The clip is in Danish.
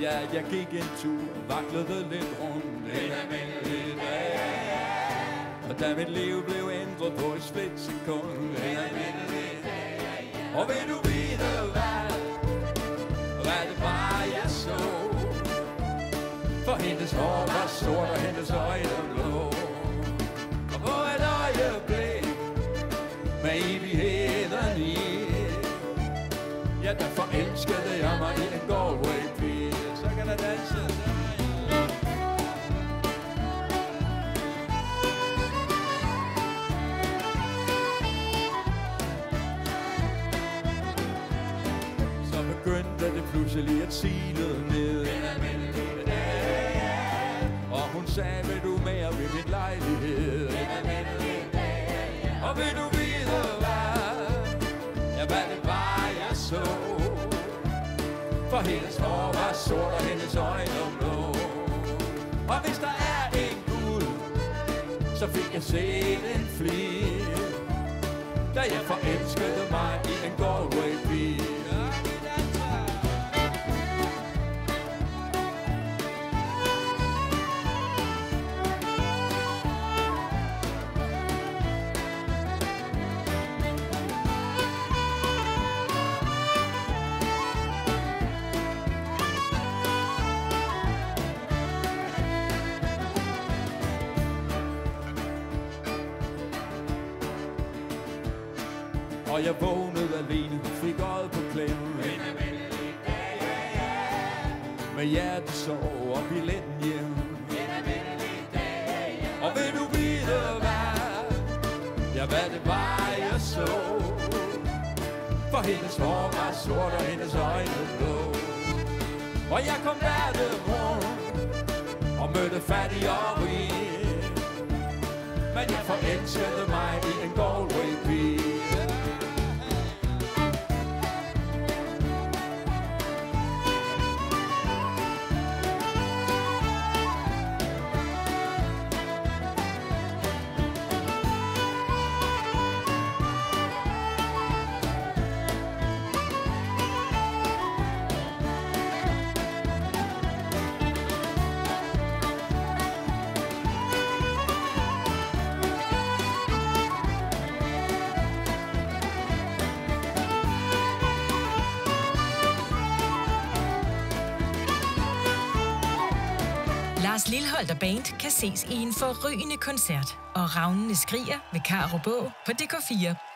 Ja, jeg gik en tur, vaklede lidt rundt en almindelig dag. Og da mit liv blev ændret på et splitsekund en almindelig dag. Og vil du vide hvad, hvad det var jeg så? For hendes hår var sort og hendes øjne blå. Og på et øjeblik med evigheden i Ja, der forelskede jeg mig i en Galway pige. Så kan der danse Så begyndte det pludselig at sile ned. Og hun sagde, For hendes hår var sort, og hendes øjne blå. Og hvis der er en Gud Så fik jeg set en flir Da jeg forelskede mig i Og jeg vågnede alene, fik øjet på klem Med hjertet og billetten hjem. Og vil du vide hvad? Ja, hvad det var, jeg så. For hendes hår var sort og hendes øjne blå. Og jeg kom verden rundt Og mødte fattig og rig Men jeg forelskede mig i en Galway-pige Lars Lilholdt og Band kan ses i en forrygende koncert. Og Ravnene skriger med Karo Bå på DK4.